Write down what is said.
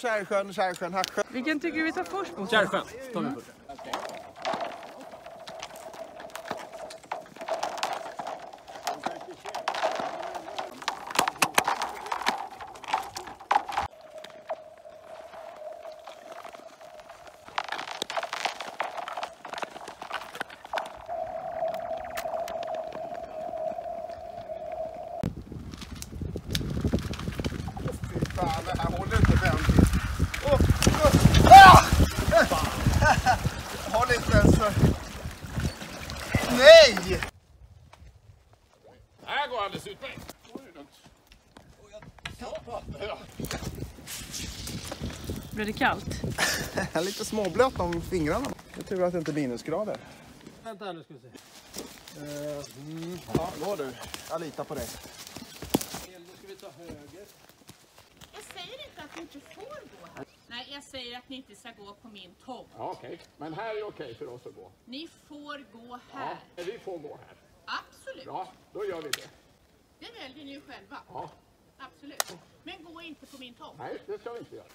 Kärrsjön, Kärrsjön, Hacksjön. Vilken tycker vi tar först på? Kärrsjön tar vi först. Fan, det här håller inte för en till. Åh, åh, ah! Jag håller inte ens för... Nej! Det här går alldeles utmärkt. Blev det kallt? Lite småblöt om fingrarna. Det är tur att det inte är minusgrader. Vänta här nu ska vi se. Ja, gå du. Jag litar på dig. Då ska vi ta höger. Jag säger inte att ni inte får gå här. Nej, jag säger att ni inte ska gå på min tomt. Ja, okej. Men här är okej för oss att gå. Ni får gå Ja, här. vi får gå här. Absolut. Ja, då gör vi det. Det väljer ni själva. Ja, Absolut. Men gå inte på min tomt. nej, det ska vi inte göra.